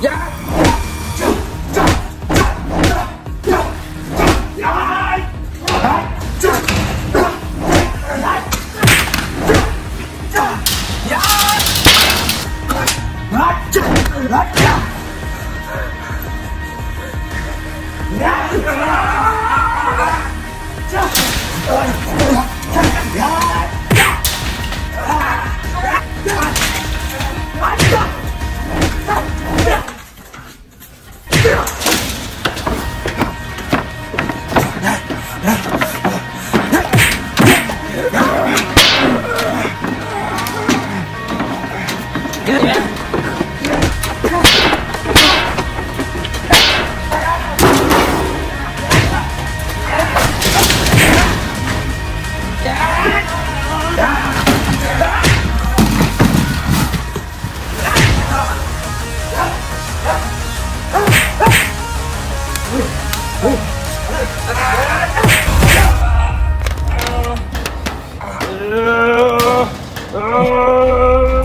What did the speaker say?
Dạ Let's go! 으아! 으아! 으아!